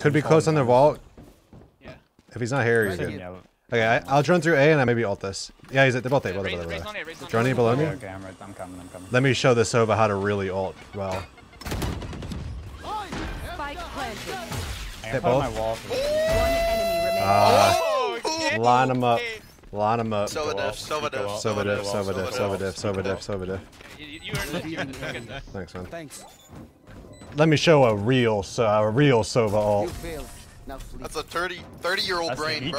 Could be close on the wall. Yeah. If he's not here, you're good. Okay, I, I'll drone through A and I maybe ult this. Yeah, he's at, they're both A. Yeah, Both, Raze, both, Raze both. on it, Raze on it. Johnny below me? Okay, okay, I'm, right, I'm coming, I'm coming. Let me show this Sova how to really ult well. Spike planted. I Hit both. my wall for One enemy remaining. Uh, Oh, line them up. Line them up. Sova diff, Sova diff, Sova diff, Sova diff, Sova diff, Sova Sova diff, Sova diff. You, you earned it. You earned it. Look at that. Thanks, man. Thanks. Let me show a real, so a real Sova ult. failed. Now flee. That's a 30, 30 year old That's brain, bro.